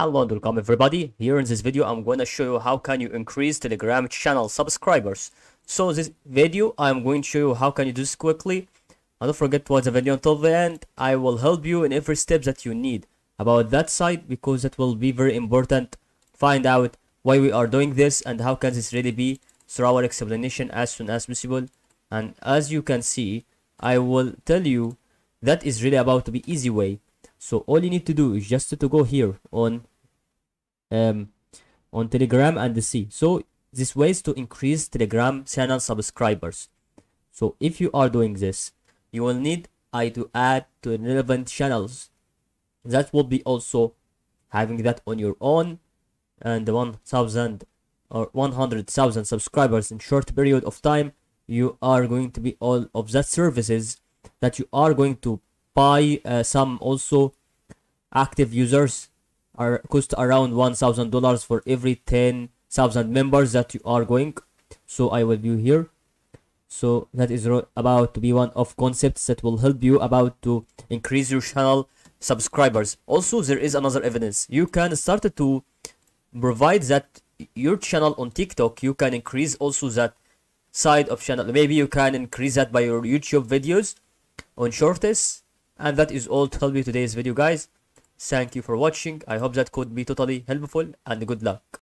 Hello and welcome everybody. Here in this video I'm going to show you how can you increase Telegram channel subscribers. So this video I'm going to show you how can you do this quickly. And don't forget to watch the video until the end. I will help you in every step that you need about that site because that will be very important. Find out why we are doing this and how can this really be through our explanation as soon as possible. And as you can see, I will tell you that is really about to be easy way so all you need to do is just to go here on um on telegram and see so this ways to increase telegram channel subscribers. So if you are doing this you will need i to add to relevant channels. That will be also having that on your own and the 1000 or 100000 subscribers in short period of time you are going to be all of that services that you are going to buy uh, some also active users are cost around one thousand dollars for every ten thousand members that you are going. So i will view here. So that is about to be one of concepts that will help you about to increase your channel subscribers. Also there is another evidence. You can start to provide that your channel on tiktok you can increase also that side of channel. Maybe you can increase that by your youtube videos on shortest. And that is all to help you today's video guys thank you for watching. I hope that could be totally helpful and good luck